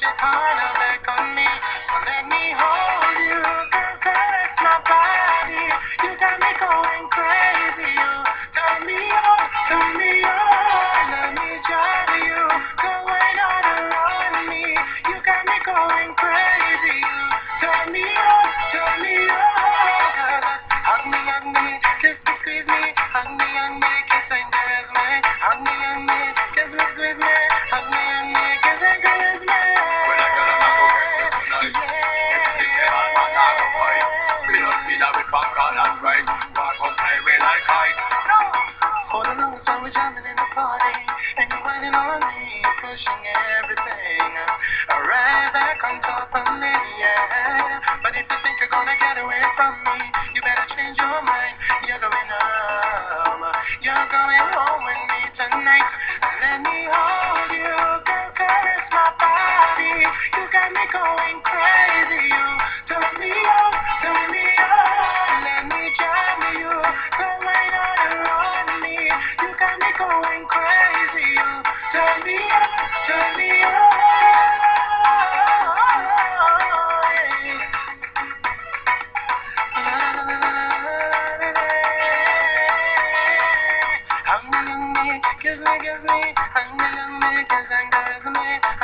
your corner back on me. So let me hold pushing everything. Right back on top of me, yeah. But if you think you're gonna get away from me You better change your mind. You're going home. You're going home with me tonight. Let me hold you, girl, caress my body You got me going crazy. You turn me on, turn me on Let me jam you Come right on around me. You got me going crazy You turn me on, turn me on Hug me, hug me, kiss me, kiss me, hug